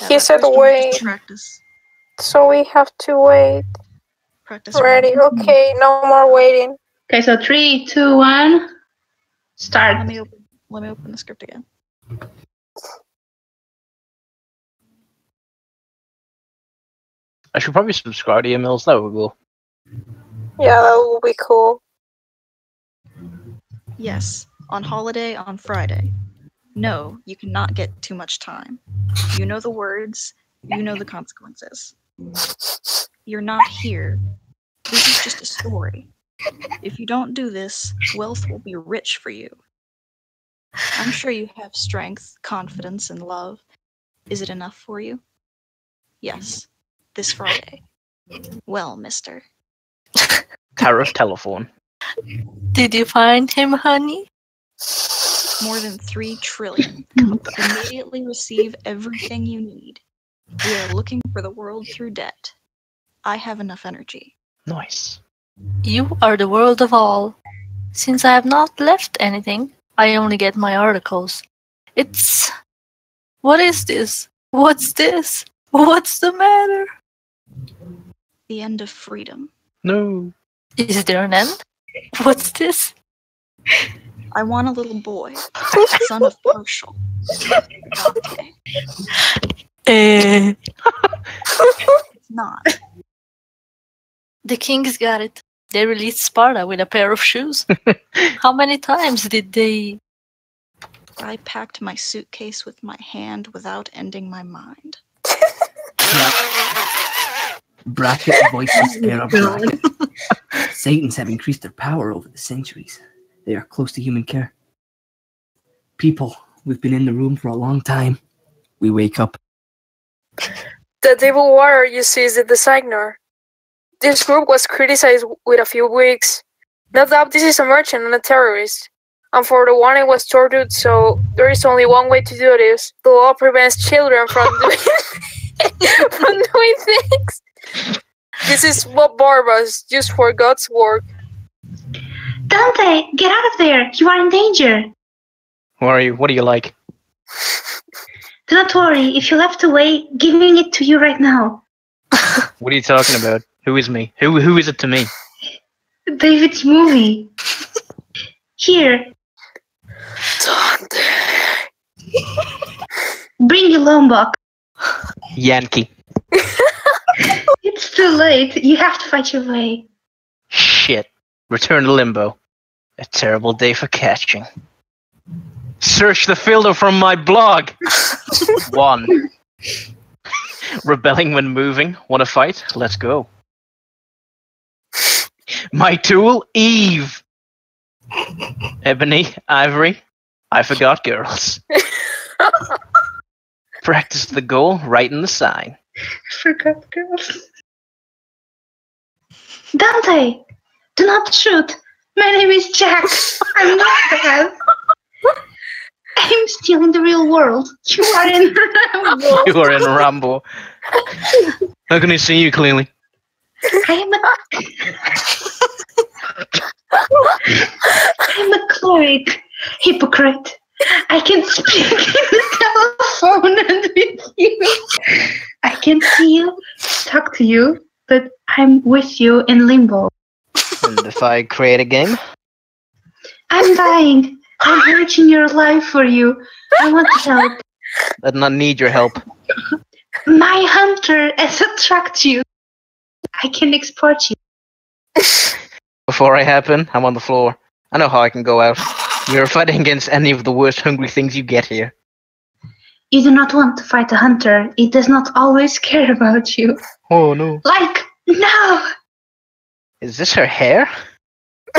Yeah, he that said first one was wait, Practice. so we have to wait. Practice. Ready? round. Okay, no more waiting. Okay, so three, two, one, start. Let me open. Let me open the script again. I should probably subscribe to your emails. That would go. Yeah, that will be cool. Yes, on holiday on Friday. No, you cannot get too much time. You know the words, you know the consequences. You're not here. This is just a story. If you don't do this, wealth will be rich for you. I'm sure you have strength, confidence, and love. Is it enough for you? Yes, this Friday. Well, mister. Tariff telephone. Did you find him, honey? More than three trillion. Oh Immediately receive everything you need. We are looking for the world through debt. I have enough energy. Nice. You are the world of all. Since I have not left anything, I only get my articles. It's. What is this? What's this? What's the matter? The end of freedom. No. Is there an end? What's this? I want a little boy, son of Partial. Dante. Eh. It's not. The kings got it. They released Sparta with a pair of shoes. How many times did they? I packed my suitcase with my hand without ending my mind. Bracket voices air of bracket. Satans have increased their power over the centuries. They are close to human care. People, we've been in the room for a long time. We wake up. The Devil Warrior you see is the designer. This group was criticized with a few weeks. No doubt this is a merchant and a terrorist. And for the one it was tortured, so there is only one way to do this. The law prevents children from doing from doing things. This is what Barbas used for God's work. Dante, get out of there! You are in danger! Who are you? What do you like? Do not worry, if you left away, giving it to you right now. What are you talking about? Who is me? Who who is it to me? David's movie. Here, Dante. bring your Lombok. Yankee. It's too late. You have to fight your way. Shit. Return to limbo. A terrible day for catching. Search the filter from my blog. One. Rebelling when moving. Want to fight? Let's go. My tool, Eve. Ebony, Ivory. I forgot girls. Practice the goal, right in the sign. Forgot girls. Dante, do not shoot. My name is Jack. I'm not bad. I'm still in the real world. You are in Rambo. You are in Rambo. How can I see you clearly? I am a. I'm a cleric, hypocrite. I can speak in the telephone and with you. I can see you, talk to you, but I'm with you in limbo. And if I create a game, I'm dying. I'm urging your life for you. I want to help. I do not need your help. My hunter has attracted you. I can export you. Before I happen, I'm on the floor. I know how I can go out. You're fighting against any of the worst hungry things you get here. You do not want to fight a hunter. It does not always care about you. Oh no. Like, no! Is this her hair?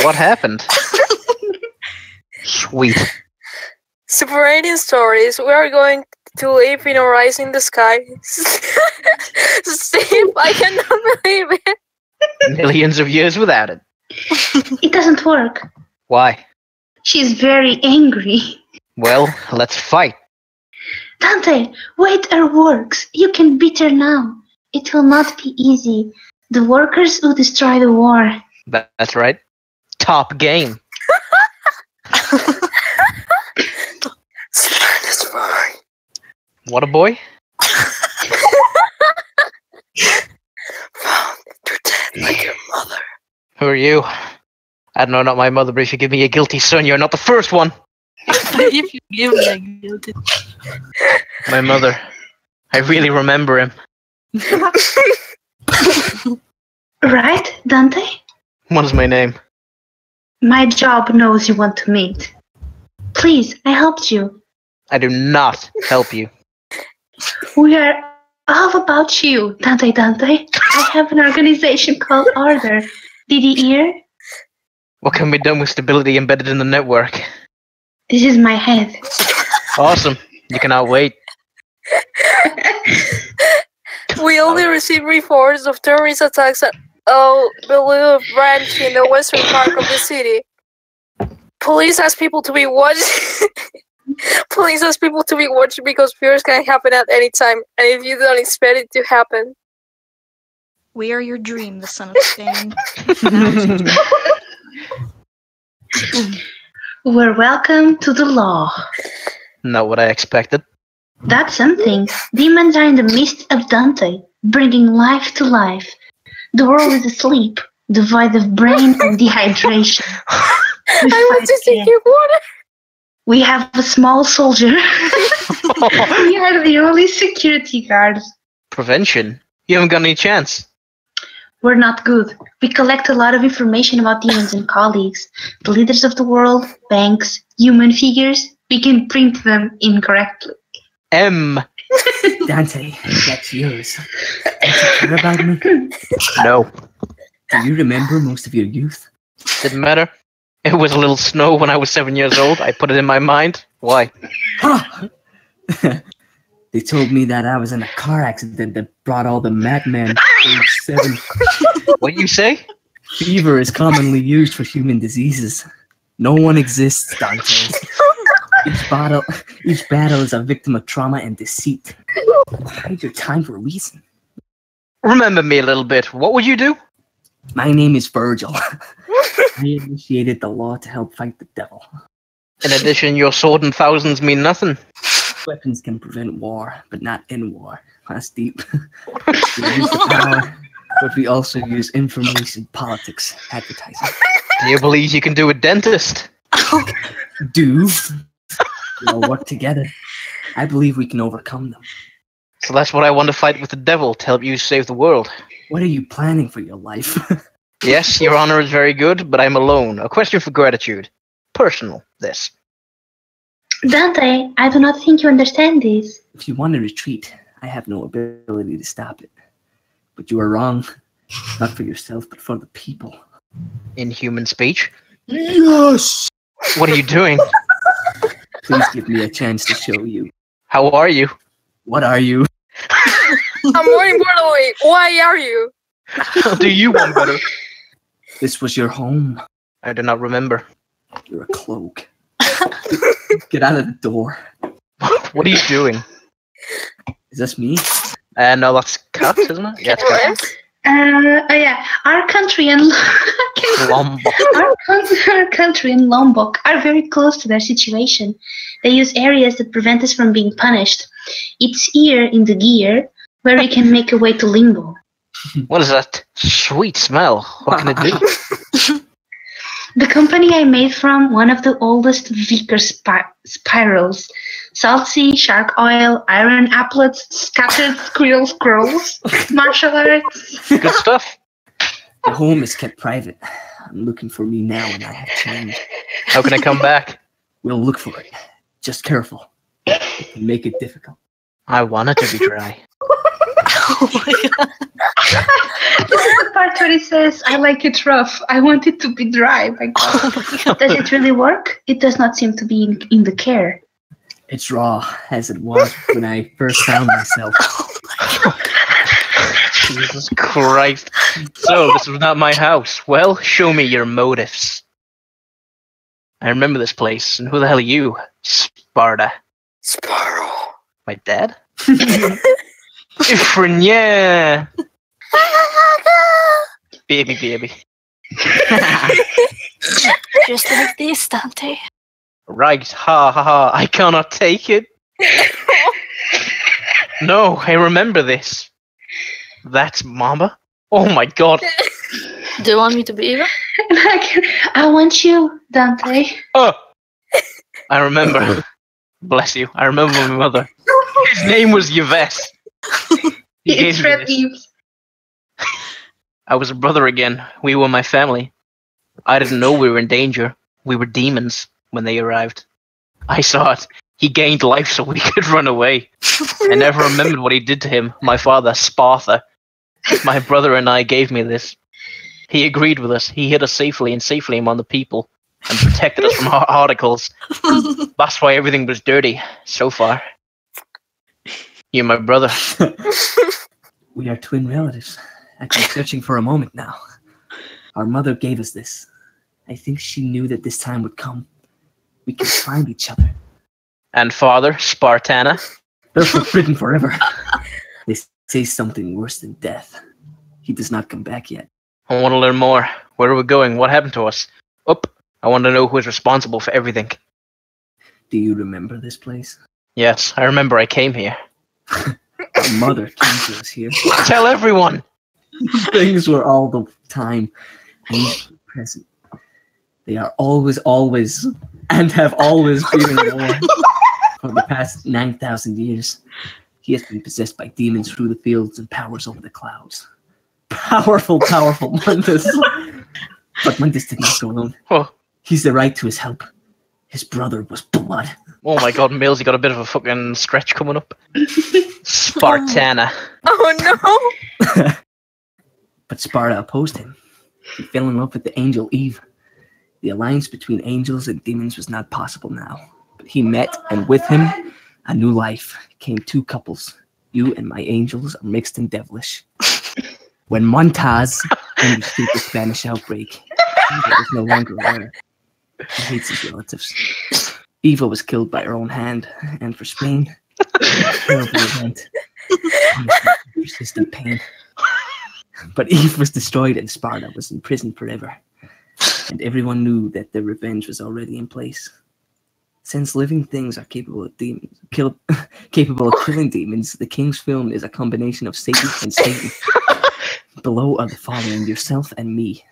What happened? Sweet. Separating stories, we are going to live in a rise in the sky. Steve, I cannot believe it. Millions of years without it. It doesn't work. Why? She's very angry. Well, let's fight. Dante, wait her works. You can beat her now. It will not be easy. The workers will destroy the war. That- That's right. Top game. What a boy. Found. You're dead like your mother. Who are you? I don't know not my mother, but if you give me a guilty son, you're not the first one. if you give me a guilty. My mother. I really remember him. Right, Dante? What is my name? My job knows you want to meet. Please, I helped you. I do not help you. We are all about you, Dante Dante. I have an organization called Order. Did you hear? What can be done with stability embedded in the network? This is my head. Awesome. You cannot wait. We only received reports of terrorist attacks at El Belua branch in the western part of the city. Police ask people to be watched. Police ask people to be watched because fears can happen at any time, and if you don't expect it to happen. We are your dream, the son of Spain. We're welcome to the law. Not what I expected. That's something. Demons are in the midst of Dante, bringing life to life. The world is asleep, devoid of brain and dehydration. We I want to see again. you water. We have a small soldier. we are the only security guards. Prevention? You haven't got any chance. We're not good. We collect a lot of information about demons and colleagues, the leaders of the world, banks, human figures. We can print them incorrectly. M. Dante, that's yours. Don't you care about me? No. Do you remember most of your youth? Didn't matter. It was a little snow when I was seven years old. I put it in my mind. Why? They told me that I was in a car accident that brought all the madmen age seven. What you say? Fever is commonly used for human diseases. No one exists, Dante. Each battle, each battle is a victim of trauma and deceit. Hide your time for a reason. Remember me a little bit. What would you do? My name is Virgil. I initiated the law to help fight the devil. In addition, your sword and thousands mean nothing. Weapons can prevent war, but not in war. That's deep. we use the power, but we also use information, politics, advertising. Do you believe you can do a dentist? Do we all work together? I believe we can overcome them. So that's what I want to fight with the devil to help you save the world. What are you planning for your life? Yes, your honor is very good, but I'm alone. A question for gratitude. Personal, this. Dante, I do not think you understand this. if you want to retreat, I have no ability to stop it. But you are wrong. Not for yourself, but for the people. In human speech. Yes! What are you doing? Please give me a chance to show you. How are you? What are you? And more importantly, why are you? do you want better? This was your home. I do not remember. You're a cloak. Get out of the door. What are you doing? Is this me? Uh, no, that's cat, isn't it? Yeah, it's cat. Uh, oh yeah, our country and Lombok. our, coun- our country and Lombok are very close to their situation. They use areas that prevent us from being punished. It's here in the gear where we can make a way to Limbo. What is that sweet smell? What can it do? The company I made from one of the oldest Vicker spi- spirals. Salt sea, shark oil, iron applets, scattered squirrel scrolls, martial arts. Good stuff. The home is kept private. I'm looking for me now and I have changed. How can I come back? We'll look for it. Just careful. It can make it difficult. I want it to be dry. Oh my god. this is the part where it says, I like it rough. I want it to be dry. My God. Oh my god. Does it really work? It does not seem to be in, in the care. It's raw as it was when I first found myself. Oh Jesus Christ. So, this was not my house. Well, show me your motives. I remember this place, and who the hell are you? Sparta. Sparrow. My dad? Ifrenya! Baby, baby. Just like this, Dante. Right, ha ha ha, I cannot take it. No, I remember this. That's Mama? Oh my god. Do you want me to be Eva? And I, want you, Dante. Oh! I remember. Bless you. I remember my mother. His name was Yves. He It's gave me Red this. Eves. I was a brother again. We were my family. I didn't know we were in danger. We were demons when they arrived. I saw it. He gained life so we could run away. I never remembered what he did to him, my father, Spartha. My brother and I gave me this. He agreed with us. He hid us safely and safely among the people and protected us from our articles. That's why everything was dirty so far. You're my brother. We are twin relatives. I've been searching for a moment now. Our mother gave us this. I think she knew that this time would come. We can find each other. And father, Spartana. They're forbidden forever. They say something worse than death. He does not come back yet. I want to learn more. Where are we going? What happened to us? Up. I want to know who is responsible for everything. Do you remember this place? Yes, I remember I came here. Our mother came to us here. Tell everyone. Things were all the time and present. They are always, always, and have always been in war for the past 9,000 years. He has been possessed by demons through the fields and powers over the clouds. Powerful, powerful Mundus. But Mundus did not go alone. Oh, He's the right to his help. His brother was blood. oh my god, Mills, you got a bit of a fucking stretch coming up. Spartana. Oh no! But Sparta opposed him. He fell in love with the angel Eve. The alliance between angels and demons was not possible now. But he met, and with him, a new life came two couples. You and my angels are mixed and devilish. When Montaz understood the Spanish outbreak, Eva was no longer aware. He hates his relatives. Eva was killed by her own hand, and for Spain, terrible event. Persistent pain. But Eve was destroyed and Sparta was in prison forever. And everyone knew that their revenge was already in place. Since living things are capable of demons, kill, capable of killing demons, the king's film is a combination of Satan and Satan. Below are the following: yourself and me.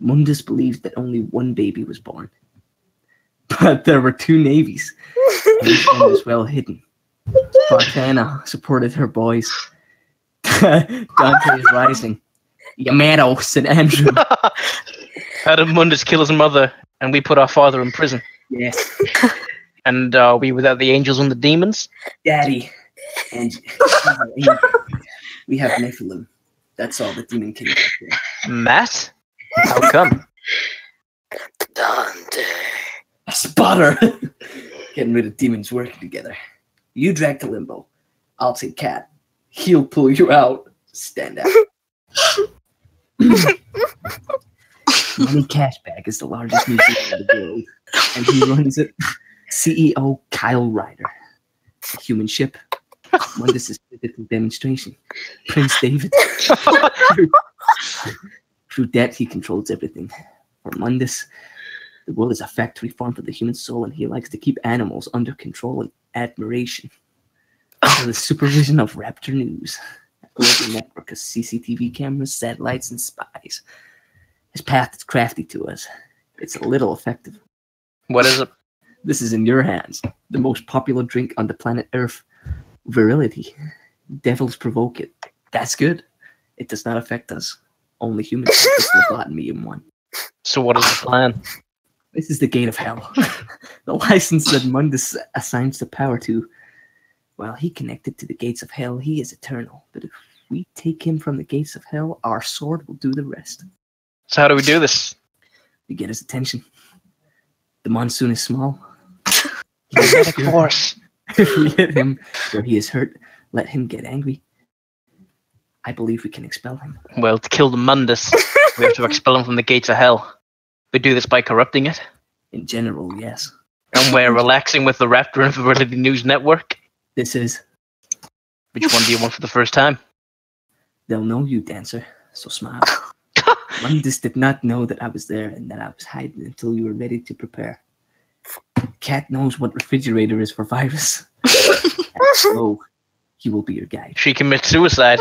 Mundus believed that only one baby was born, but there were two navies, and each one was well hidden. Spartana supported her boys. Dante is rising. Yamato, St. Andrew. How did Mundus kill his mother and we put our father in prison? Yes, And uh, we without the angels and the demons? Daddy. And we have Nephilim. That's all the demon king. has. Matt? How come? Dante. A spotter. Getting rid of demons working together. You drag to limbo. I'll take cat. He'll pull you out. Stand out. Money Cashback is the largest museum in the world, and he runs it. CEO Kyle Rider. A human ship. Mundus is physical demonstration. Prince David. Through debt, he controls everything. For Mundus, the world is a factory farm for the human soul, and he likes to keep animals under control and admiration. Under the supervision of Raptor News, a global network of CCTV cameras, satellites, and spies. His path is crafty to us. It's a little effective. What is it? This is in your hands. The most popular drink on the planet Earth. Virility. Devils provoke it. That's good. It does not affect us. Only humans lobotomy in one. So what is the plan? This is the gate of hell. the license that Mundus assigns the power to. While he connected to the gates of hell, he is eternal. But if we take him from the gates of hell, our sword will do the rest. So how do we do this? We get his attention. The monsoon is small. Of course. if we hit him where he is hurt, let him get angry. I believe we can expel him. Well, to kill the Mundus, we have to expel him from the gates of hell. We do this by corrupting it, In general, yes. and we're relaxing with the Raptor and Virility News Network. This is. Which one do you want for the first time? They'll know you, dancer. So smile. Mundus did not know that I was there and that I was hiding until you were ready to prepare. Cat knows what refrigerator is for virus. That's slow. He will be your guide. She commits suicide.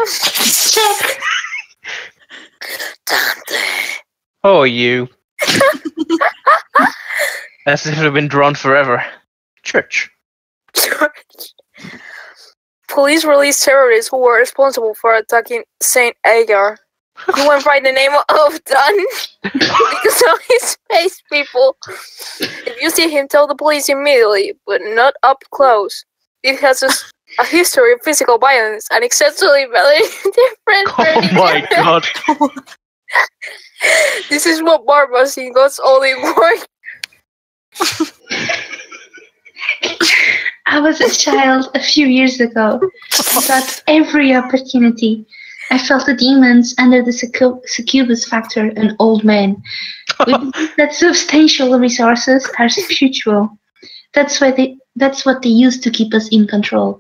Dante. Oh, you. As if it had been drawn forever. Church. Church. Police released terrorists who were responsible for attacking Saint Agar. He went by the name of Dunn because of his face, people. If you see him, tell the police immediately, but not up close. It has a history of physical violence and excessively very different. Oh very my different. god. This is what Barbas in God's only work. I was a child a few years ago. I got every opportunity. I felt the demons under the succubus factor, an old man. We believe that substantial resources are spiritual. That's why they. That's what they use to keep us in control.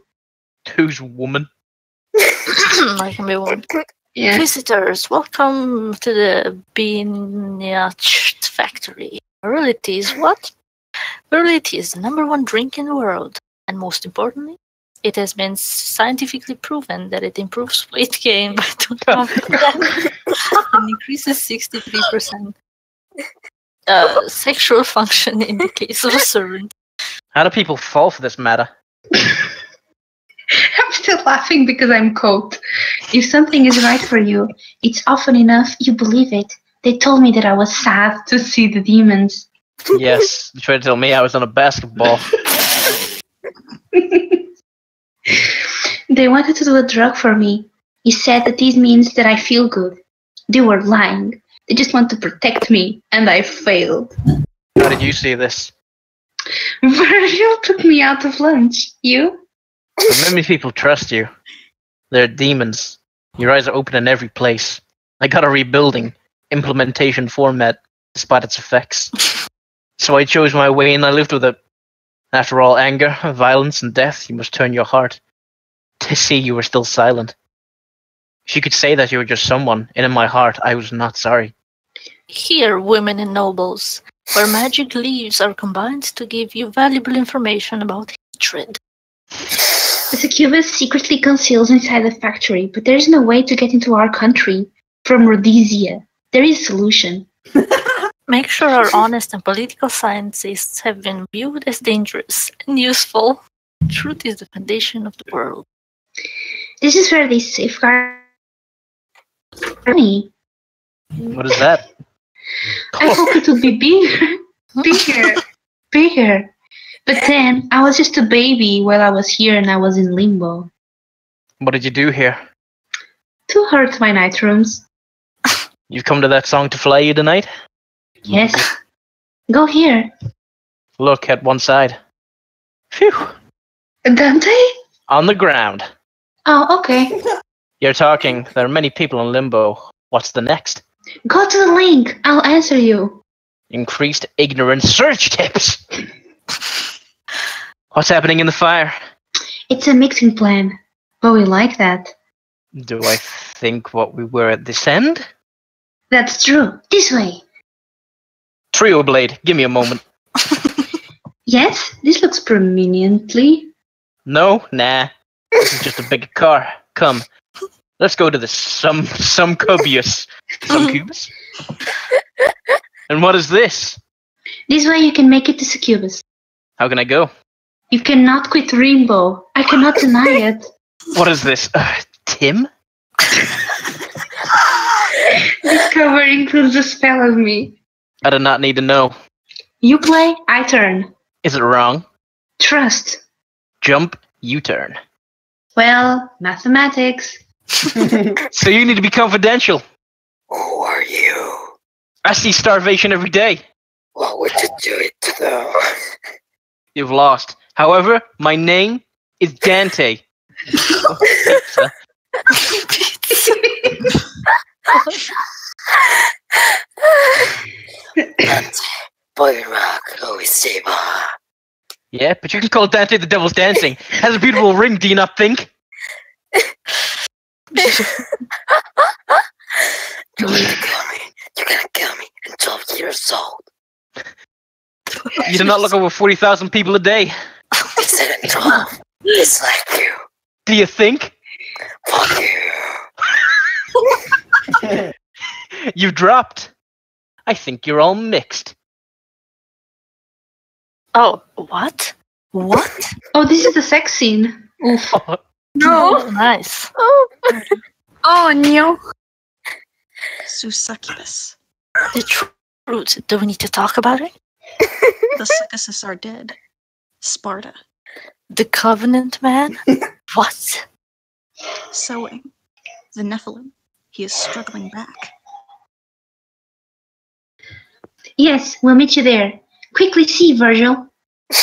Who's woman? I can be one. Yeah. Visitors, welcome to the Binyach factory. Virility is what? Virility is the number one drink in the world. And most importantly, it has been scientifically proven that it improves weight gain by 25% and increases 63% uh, sexual function in the case of a servant. How do people fall for this matter? I'm still laughing because I'm caught. If something is right for you, it's often enough you believe it. They told me that I was sad to see the demons. Yes, you tried to tell me I was on a basketball. They wanted to do a drug for me. He said that this means that I feel good. They were lying. They just want to protect me, and I failed. How did you see this? Virgil took me out of lunch. You? Many people trust you. They're demons. Your eyes are open in every place. I got a rebuilding implementation format despite its effects. So I chose my way and I lived with it. After all anger, violence, and death, you must turn your heart to see you were still silent. If you could say that you were just someone, and in my heart, I was not sorry. Here, women and nobles, where magic leaves are combined to give you valuable information about hatred. The succubus secretly conceals inside the factory, but there is no way to get into our country from Rhodesia. There is a solution. Make sure our honest and political scientists have been viewed as dangerous and useful. Truth is the foundation of the world. This is where they safeguard me. What is that? I hope it would be bigger, bigger, bigger. But then I was just a baby while I was here and I was in limbo. What did you do here? To hurt my night rooms. You've come to that song to fly you tonight? Yes. Go here. Look at one side. Phew. Dante? On the ground. Oh, okay. You're talking. There are many people in limbo. What's the next? Go to the link. I'll answer you. Increased ignorance search tips. What's happening in the fire? It's a mixing plan. But we like that. Do I think what we were at this end? That's true. This way. Trio blade, give me a moment. Yes, this looks prominently. No, nah. This is just a big car. Come. Let's go to the some some cubius. Some cubus? And what is this? This way you can make it to Succubus. How can I go? You cannot quit Rainbow. I cannot deny it. What is this? Uh, Tim? This cover includes a spell of me. I do not need to know. You play, I turn. Is it wrong? Trust. Jump, you turn. Well, mathematics. So you need to be confidential. Who are you? I see starvation every day. What would you do it to them? You've lost. However, my name is Dante. Oh, pizza. Boy Rock, always Saber. Yeah, but you can call Dante the Devil's Dancing. Has a beautiful ring, do you not think? You're gonna kill me. You're gonna kill me at 12 years old. You do not look over 40,000 people a day. I said at 12. It's like you. Do you think? Fuck you. You dropped. I think you're all mixed. Oh, what? What? Oh, this is the sex scene. Oof. Oh, oh nice. Oh, Oh no. Su succubus. The truth. Do we need to talk about it? The succubuses are dead. Sparta. The Covenant man? what? Sewing. The Nephilim. He is struggling back. Yes, we'll meet you there. Quickly see, Virgil.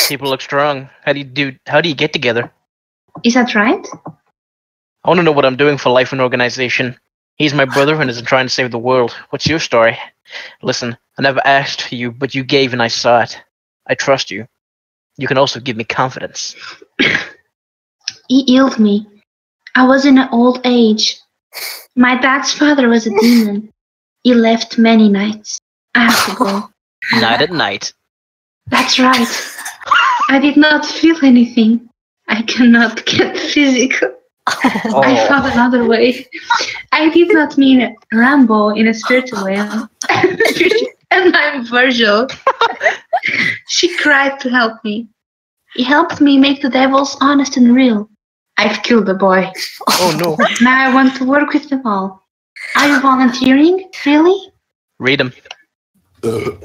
People look strong. How do you do? How do you get together? Is that right? I want to know what I'm doing for life and organization. He's my brother and is trying to save the world. What's your story? Listen, I never asked for you, but you gave and I saw it. I trust you. You can also give me confidence. He healed me. I was in an old age. My dad's father was a demon. He left many nights. I have to go. Night at night. That's right. I did not feel anything. I cannot get physical. I Oh, found another way. I did not mean Rambo in a spiritual way. and I'm Virgil. she cried to help me. He helped me make the devils honest and real. I've killed the boy. oh no. Now I want to work with them all. Are you volunteering? Really? Read him.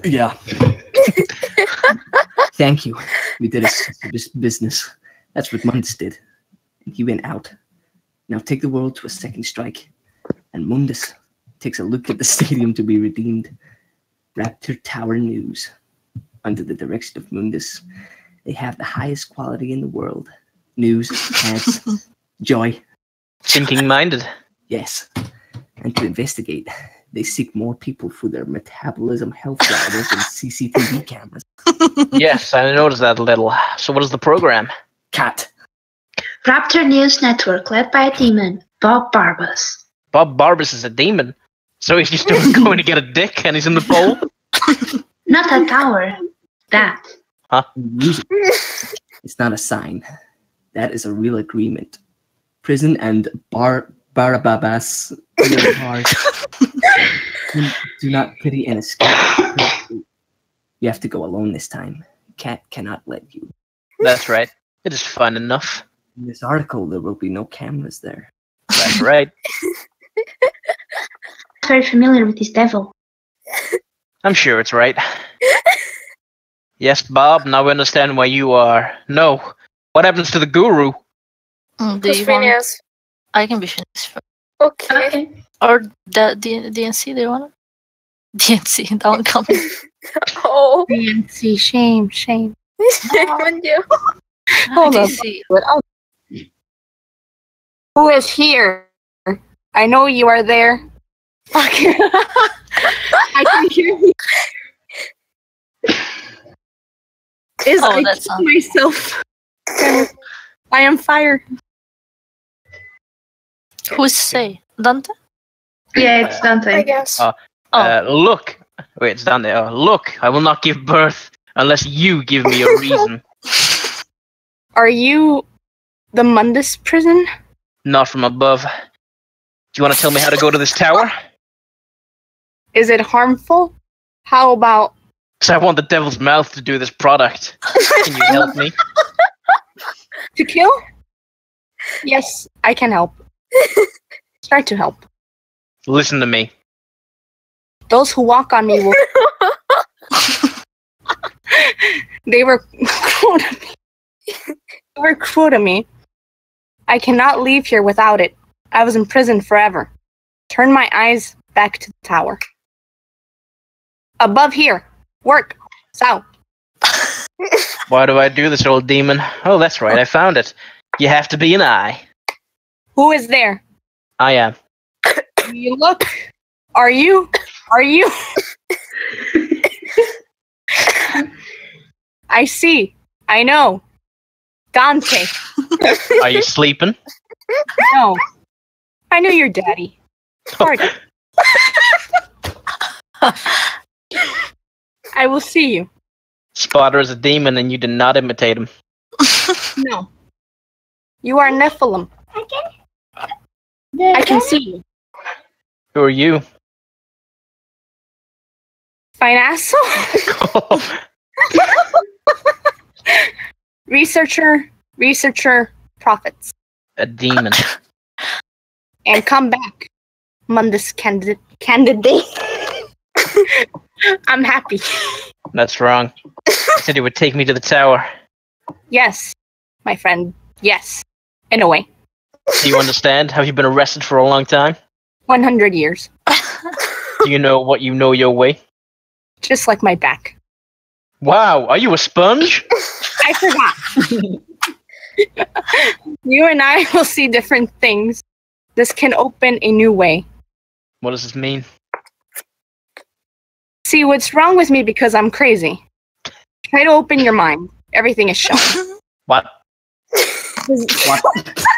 Yeah. Thank you. We did a business. That's what Mundus did. And he went out. Now take the world to a second strike. And Mundus takes a look at the stadium to be redeemed. Raptor Tower News. Under the direction of Mundus, they have the highest quality in the world. News, ads, joy, Thinking minded. yes. And to investigate, they seek more people for their metabolism health drivers and CCTV cameras. Yes, I noticed that a little. So what is the program? Cat. Raptor News Network, led by a demon, Bob Barbas. Bob Barbas is a demon. So he's just doing, going to get a dick and he's in the pole? Not a tower. That. Music. It's not a sign. That is a real agreement. Prison and bar Barababas really hard. Do, do not pity and escape. You have to go alone this time. Cat cannot let you. That's right. It is fun enough. In this article, there will be no cameras there. That's right. Very familiar with this devil. I'm sure it's right. Yes, Bob, now we understand why you are. No. What happens to the guru? Mm, do Who's you want? I can be finished. First. Okay. Okay. Or the, the DNC, do you want it? DNC, downcoming. Oh, DNC, shame, shame. shame on you. Hold up. DC. But Who is here? I know you are there. Fuck. I can hear you. Is Oh, I that's myself. I am fire. Who's say? Dante? Yeah, it's Dante. I guess. Uh, Oh, Uh, look. Wait, it's Dante. there. Uh, look, I will not give birth unless you give me a reason. Are you the Mundus prison? not from above. Do you want to tell me how to go to this tower? Is it harmful? How about Because I want the devil's mouth to do this product. Can you help me? to kill? Yes, I can help. Try to help. Listen to me. Those who walk on me will. they were cruel to me. They were cruel to me. I cannot leave here without it. I was in prison forever. Turn my eyes back to the tower. Above here. Work. South. Why do I do this, old demon? Oh, that's right, I found it. You have to be an eye. Who is there? I am. You look. Are you? Are you? I see. I know. Dante. Are you sleeping? No. I knew your daddy. Pardon. I will see you. Spotter is a demon and you did not imitate him. No. You are Nephilim. Can see you. Who are you? Fine asshole. researcher, researcher, prophets. a demon. And come back. Mundus candidate candidate. I'm happy. That's wrong. You said you would take me to the tower. Yes, my friend. Yes. In a way. Do you understand? Have you been arrested for a long time? 100 years. Do you know what you know your way? Just like my back. Wow, are you a sponge? I forgot. you and I will see different things. This can open a new way. What does this mean? See what's wrong with me because I'm crazy. Try to open your mind. Everything is shown. What? What?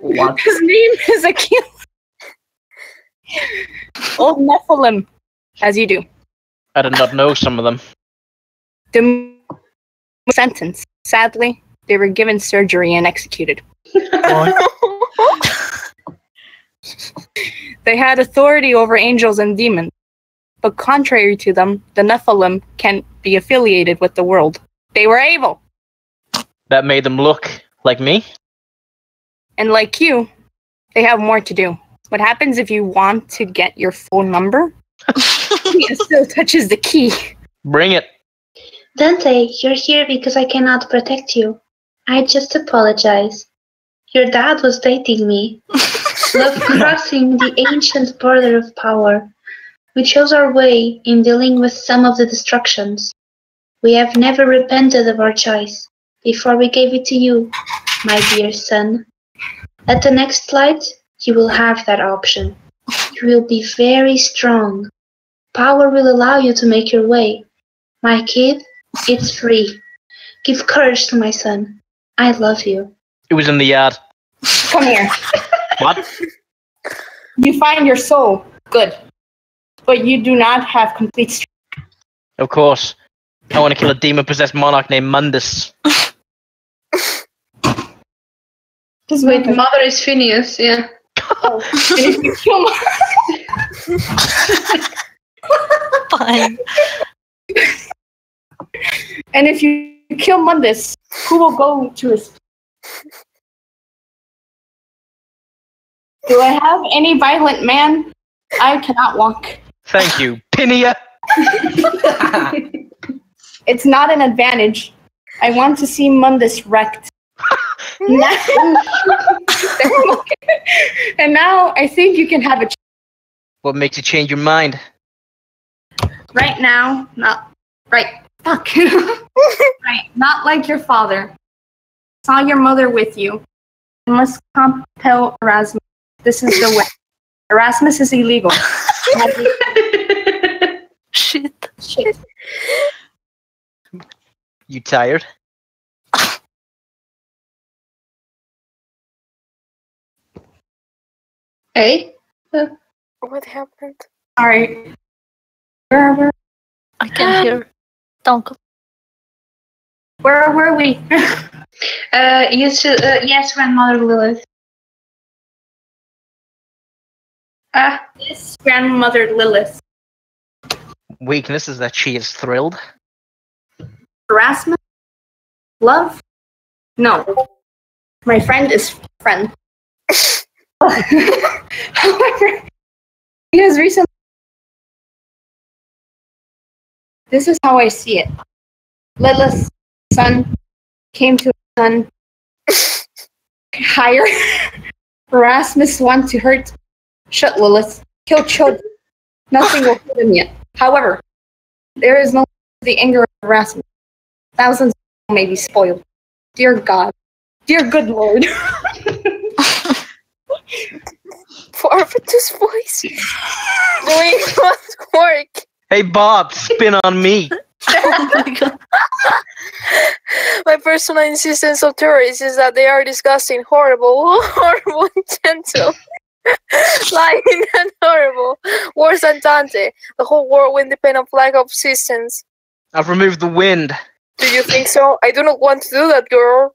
what? His name is Akil. Old Nephilim, as you do. I did not know some of them. The m- sentence. Sadly, they were given surgery and executed. They had authority over angels and demons. But contrary to them, the Nephilim can be affiliated with the world. They were able. That made them look like me? And like you, they have more to do. What happens if you want to get your phone number? it still touches the key. Bring it. Dante, you're here because I cannot protect you. I just apologize. Your dad was dating me. Love crossing the ancient border of power. We chose our way in dealing with some of the destructions. We have never repented of our choice before we gave it to you, my dear son. At the next flight, you will have that option. You will be very strong. Power will allow you to make your way. My kid, it's free. Give courage to my son. I love you. It was in the yard. Come here. What? You find your soul. Good. But you do not have complete strength. Of course. I want to kill a demon possessed monarch named Mundus. Just Wait, mother is Phineas, yeah. And if you kill Fine. and if you kill Mundus, who will go to his Do I have any violent man? I cannot walk. Thank you, Pinia. It's not an advantage. I want to see Mundus wrecked. Now, and now I think you can have a ch- What makes you change your mind? right now. Not right. Fuck. right. Not like your father. Saw your mother with you. You must compel Erasmus. This is the way. Erasmus is illegal. Shit. Shit. You tired? Hey? What happened? Sorry. Where were I can't hear. Don't go. where were we? Uh, you should, uh, yes, grandmother Lilith. Ah, yes, grandmother Lilith. Weakness is that she is thrilled. Erasmus? Love? No. My friend is friend. However, he has recently. This is how I see it. Lilith's son came to a son higher. Erasmus wants to hurt. Shut Lilith. Kill children. Nothing will hurt him yet. However, there is no the anger of Erasmus. Thousands may be spoiled. Dear God. Dear good Lord. Forfeitus voice. Doing what work? Hey, Bob, spin on me. oh my god. My personal insistence of theories is that they are disgusting, horrible, horrible, and gentle. Lying and horrible. Worse than Dante. The whole world will depend on lack of existence. I've removed the wind. Do you think so? I do not want to do that, girl.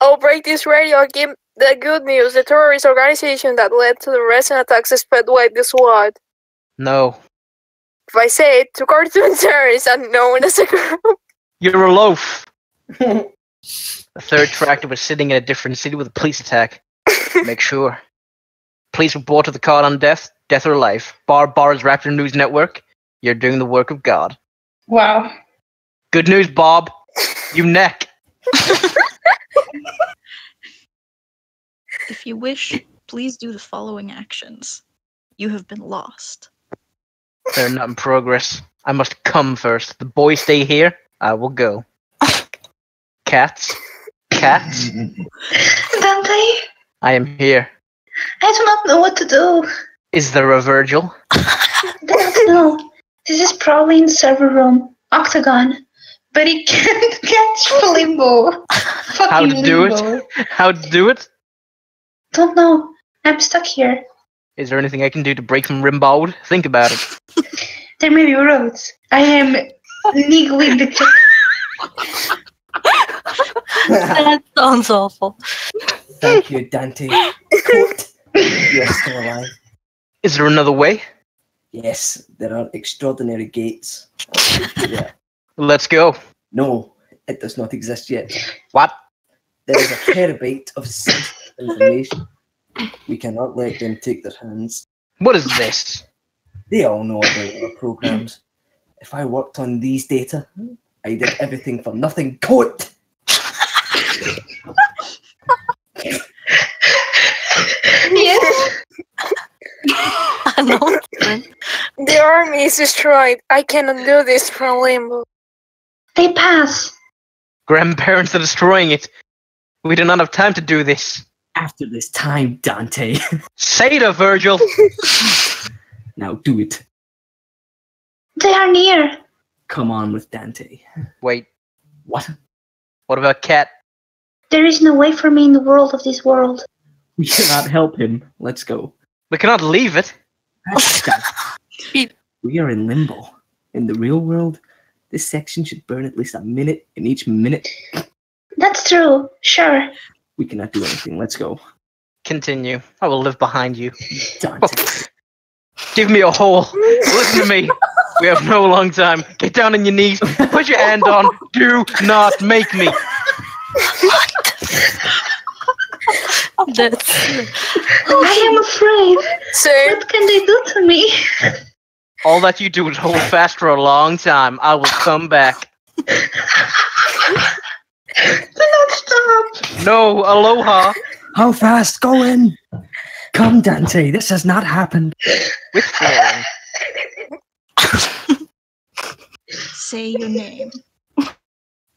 I'll break this radio and give the good news. The terrorist organization that led to the recent attacks sped wiped this squad. No. If I say it, two cartoon terrorists are known as a group. You're a loaf. The third tractor was sitting in a different city with a police attack. Make sure. Police report to the call on death, death or life. Bar Bar's Raptor News Network. You're doing the work of God. Wow. Good news, Bob. You neck. If you wish, please do the following actions. You have been lost. They're not in progress. I must come first. The boys stay here. I will go. Cats. Cats. Dante, I am here. I do not know what to do. Is there a Virgil? I don't. This is probably in the server room. Octagon. But he can't catch Limbo. Fuck How you, to do it? How to do it? Don't know. I'm stuck here. Is there anything I can do to break from Rimbaud? Think about it. There may be roads. I am legally detected. that sounds awful. Thank you, Dante. Court, you are still alive. Is there another way? Yes, there are extraordinary gates. Yeah. Let's go. No, it does not exist yet. What? There is a terabyte of sensitive information. We cannot let them take their hands. What is this? They all know about our programs. If I worked on these data, I did everything for nothing. Court! yes. Announcement. The army is destroyed. I cannot do this from Limbo. They pass. Grandparents are destroying it. We do not have time to do this. After this time, Dante. Say it, Virgil. now do it. They are near. Come on with Dante. Wait, What? what about Cat? There is no way for me in the world of this world. We cannot help him. Let's go. We cannot leave it. We are in limbo. In the real world, this section should burn at least a minute in each minute. That's true. Sure. We cannot do anything. Let's go. Continue. I will live behind you. Dante. Oh. Give me a hole. Listen to me. We have no long time. Get down on your knees. Put your hand on. Do not make me. That's I am afraid. Same. What can they do to me? All that you do is hold fast for a long time. I will come back. Do not stop. No, aloha. How fast? Go in. Come, Dante. This has not happened. With. Say your name.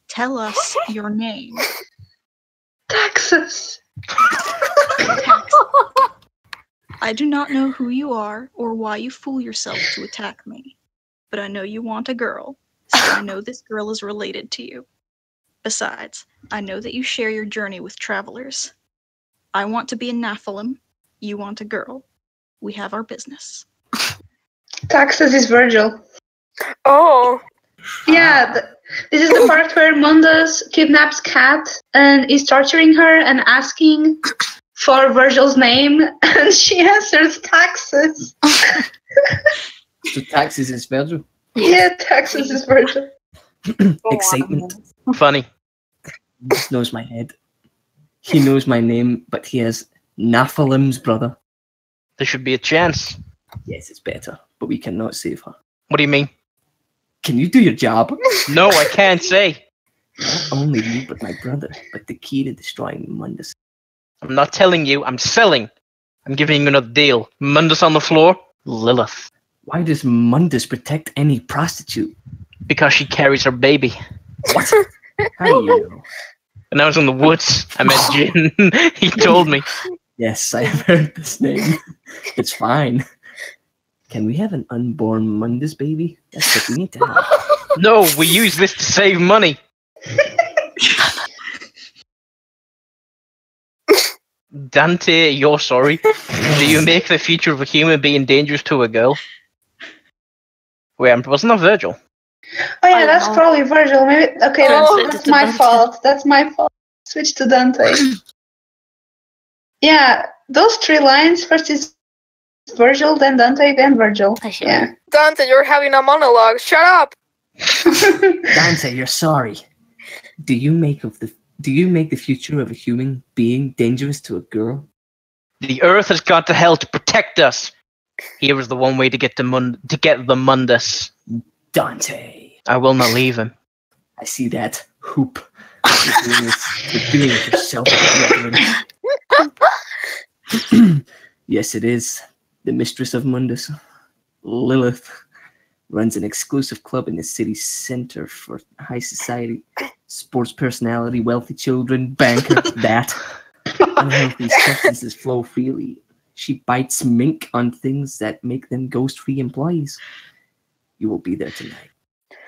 Tell us your name. Texas. Tax. I do not know who you are or why you fool yourself to attack me, but I know you want a girl, so I know this girl is related to you. Besides, I know that you share your journey with travelers. I want to be a Nephilim. You want a girl. We have our business. Taxes is Virgil. Oh, Yeah, th- this is the part where Mundus kidnaps Kat and is torturing her and asking for Virgil's name, and she answers taxes. So taxes is Virgil. Yeah, taxes is Virgil. Oh, Excitement. Funny. He just knows my head. He knows my name, but he has Nephilim's brother. There should be a chance. Yes, it's better, but we cannot save her. What do you mean? Can you do your job? No, I can't say. Not only you, but my brother, but the key to destroying Mundus. I'm not telling you. I'm selling. I'm giving you another deal. Mundus on the floor. Lilith. Why does Mundus protect any prostitute? Because she carries her baby. What? How do you know? When I was in the woods, I met Jin. he told me. Yes, I have heard this name. It's fine. Can we have an unborn Mundus baby? That's what we need to have. No, we use this to save money. Dante, you're sorry. Do you make the future of a human being dangerous to a girl? Wait, I'm- wasn't that Virgil? Oh yeah, I that's know. probably Virgil. Maybe okay, Translate that's, that's my Dante. fault. That's my fault. switch to Dante. yeah, those three lines first is Virgil, then Dante, then Virgil. Yeah. Dante, you're having a monologue. Shut up. Dante, you're sorry. Do you make of the do you make the future of a human being dangerous to a girl? The Earth has gone to hell to protect us. Here is the one way to get to Mun- to get the Mundus. Dante. I will not leave him. I see that hoop. You're doing this, you're doing it yourself. Yes, it is. The mistress of Mundus, Lilith, runs an exclusive club in the city center for high society, sports personality, wealthy children, banker, that. Unhealthy substances flow freely. She bites mink on things that make them ghost-free employees. You will be there tonight.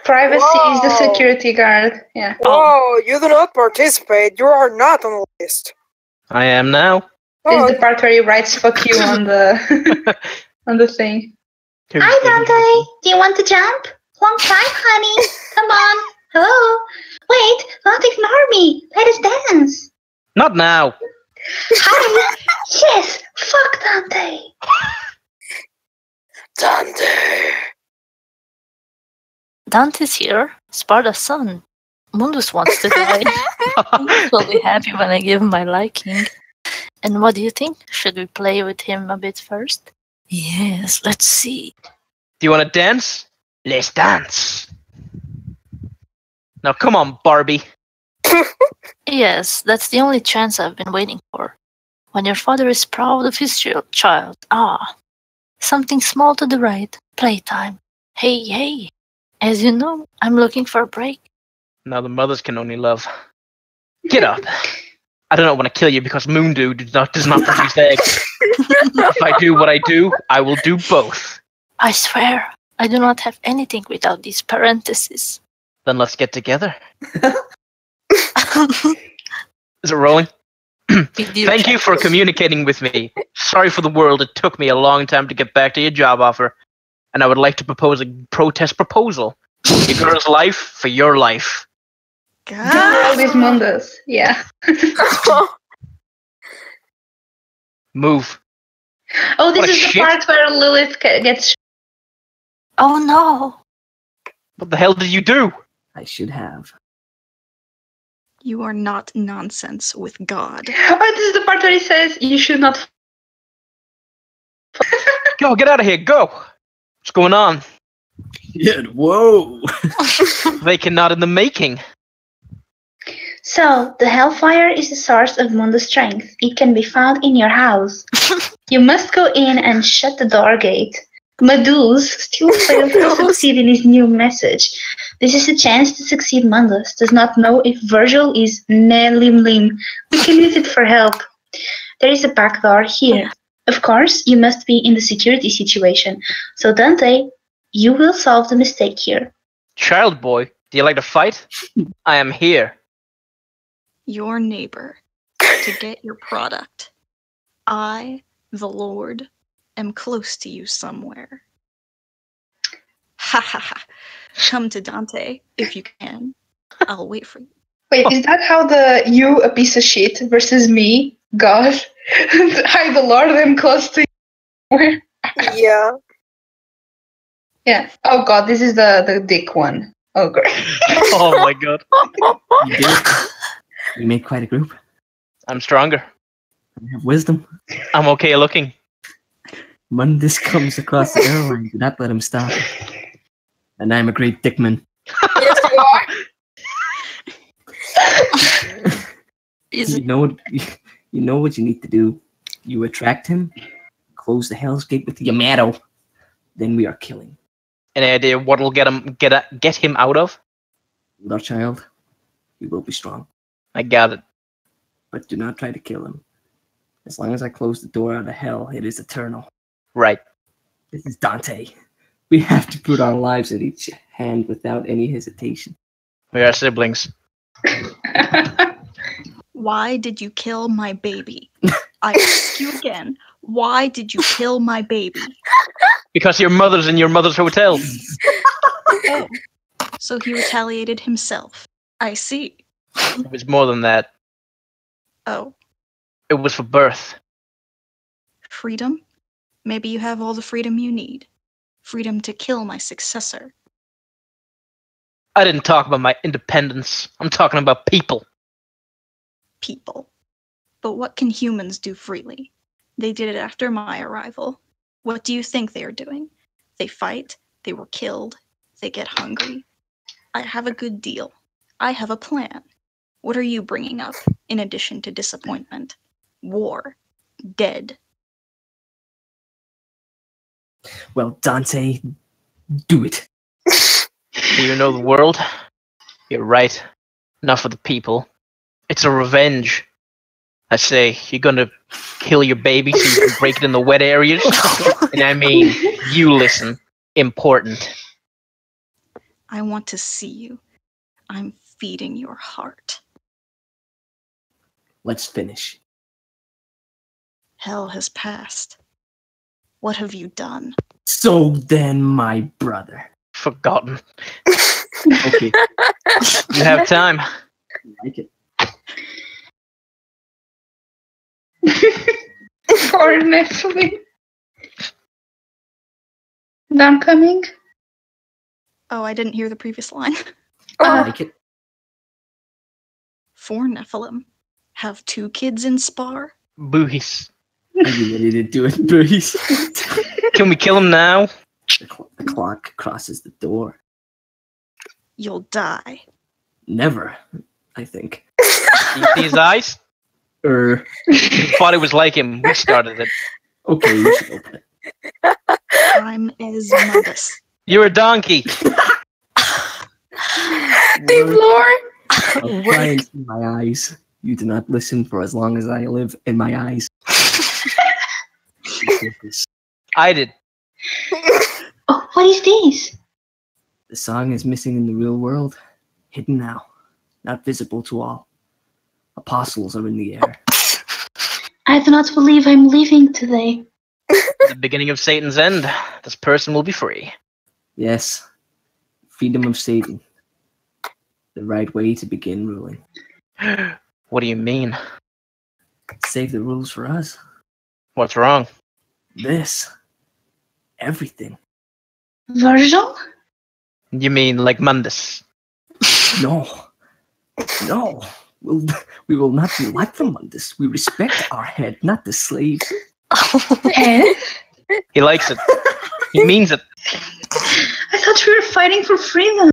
Privacy is the security guard. Yeah. Whoa, you do not participate. You are not on the list. I am now. This Oh, is the oh. part where he writes "fuck you" on the on the thing. Hi, Dante. Do you want to jump? Long time, honey. Come on. Hello. Wait, don't ignore me. Let us dance. Not now. Hi. yes. Fuck Dante. Dante. Dante's here. Sparda's son. Mundus wants to die. Mundus will be happy when I give him my liking. And what do you think? Should we play with him a bit first? Yes, let's see. Do you want to dance? Let's dance. Now come on, Barbie. Yes, that's the only chance I've been waiting for. When your father is proud of his child. Ah, something small to the right. Playtime. Hey, hey. As you know, I'm looking for a break. Now the mothers can only love. Get up. I do not want to kill you because Moondew does not does not produce eggs. If I do what I do, I will do both. I swear, I do not have anything without these parentheses. Then let's get together. Is it rolling? Thank you for communicating with me. Sorry for the world. It took me a long time to get back to your job offer, and I would like to propose a protest proposal. Your girl's life for your life. All these mundas. Yeah. Move. Oh, this What a is the shit. part where Lilith gets. Oh no! What the hell did you do? I should have. You are not nonsense with God. Oh, this is the part where he says you should not. Go, get out of here. Go. What's going on? Shit, whoa! They cannot in the making. So, the Hellfire is the source of Mundo's strength. It can be found in your house. You must go in and shut the door gate. Maduz still failed to succeed in his new message. This is a chance to succeed. Mundus does not know if Virgil is ne lim lim. We can use it for help. There is a back door here. Of course, you must be in the security situation. So, Dante, you will solve the mistake here. Child boy, do you like to fight? I am here. Your neighbor to get your product. I, the Lord, am close to you somewhere. Ha ha ha. Come to Dante if you can. I'll wait for you. Wait, is that how the you a piece of shit versus me, God? I, the Lord, am close to you. yeah. Yeah. Oh God, this is the the dick one. Oh great. Oh my god. You. We made quite a group. I'm stronger. We have wisdom. I'm okay looking. Mundus comes across the airline. Do not let him stop. And I'm a great dickman. Yes, you are. You know what? You know what you need to do. You attract him. Close the Hell's Gate with Yamato. Then we are killing. Any idea what'll get him get a, get him out of? With our child, he will be strong. I got it. But do not try to kill him. As long as I close the door out of hell, it is eternal. Right. This is Dante. We have to put our lives at each hand without any hesitation. We are siblings. Why did you kill my baby? I ask you again. Why did you kill my baby? Because your mother's in your mother's hotel. Oh, so he retaliated himself. I see. It was more than that. Oh, It was for birth. freedom? Maybe you have all the freedom you need. Freedom to kill my successor. I didn't talk about my independence. I'm talking about people. People. But what can humans do freely? They did it after my arrival. What do you think they are doing? They fight, they were killed, they get hungry. I have a good deal. I have a plan. What are you bringing up, in addition to disappointment? War. Dead. Well, Dante, do it. Do you know the world? You're right. Not for the people. It's a revenge. I say, you're gonna kill your baby so you can break it in the wet areas? and I mean, you listen. Important. I want to see you. I'm feeding your heart. Let's finish. Hell has passed. What have you done? So then, my brother. Forgotten. Okay, You have time. like it. Poor Nephilim. I'm coming. Oh, I didn't hear the previous line. Uh, Like it. Four Nephilim have two kids in Spar? Boohies. Are you ready to do it, Bruce? Can we kill him now? the, cl- the clock crosses the door. You'll die. Never, I think. Do you see his eyes? Er, We thought it was like him. We started it. okay, you should open it. I'm Esmodus. You're a donkey. Deep lore. I'll try and my eyes. You do not listen for as long as I live in my eyes. I did. Oh, what is this? the song is missing in the real world, hidden now, not visible to all. Apostles are in the air. I do not believe I'm leaving today. The beginning of Satan's end. This person will be free. Yes, freedom of Satan. The right way to begin ruling. What do you mean? Save the rules for us. What's wrong? This. Everything. Virgil? You mean like Mundus? No. No. We'll, we will not be like the Mundus. We respect our head, not the slave. eh? He likes it. He means it. I thought we were fighting for freedom.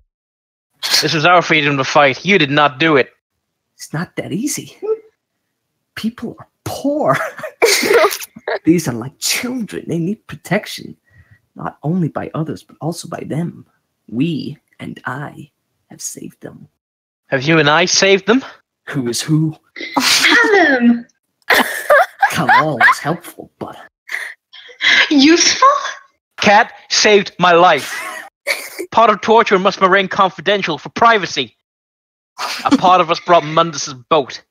This was our freedom to fight. You did not do it. It's not that easy. People are poor. These are like children. They need protection, not only by others, but also by them. We and I have saved them. Have you and I saved them? Who is who? Adam! Kamal is helpful, but Useful? Cat saved my life. Part of torture must remain confidential for privacy. A part of us brought Mundus's boat.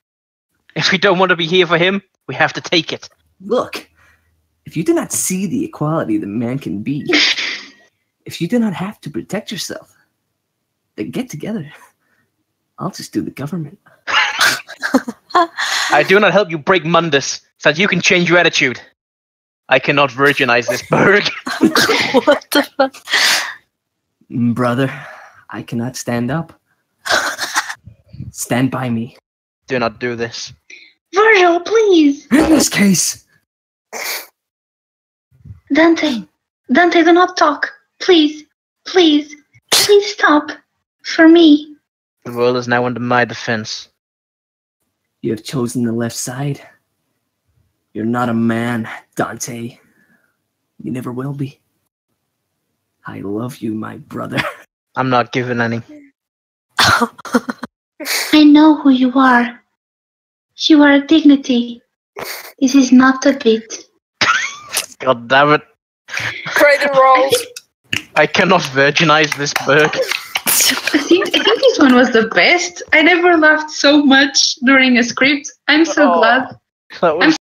If we don't want to be here for him, we have to take it. look, if you do not see the equality that man can be, if you do not have to protect yourself, then get together. I'll just do the government. I do not help you break Mundus, so that you can change your attitude. I cannot virginize this berg. what the fuck? Mm, Brother, I cannot stand up. Stand by me. Do not do this. Virgil, please! In this case, Dante! Dante, do not talk. Please. Please. Please stop. For me. The world is now under my defense. you have chosen the left side. You're not a man, Dante. You never will be. I love you, my brother. I'm not giving any. I know who you are. You are a dignity. This is not a bit. God damn it. Credit rolls. I cannot virginize this berg. I think, I think this one was the best. I never laughed so much during a script. I'm so Oh. glad. That was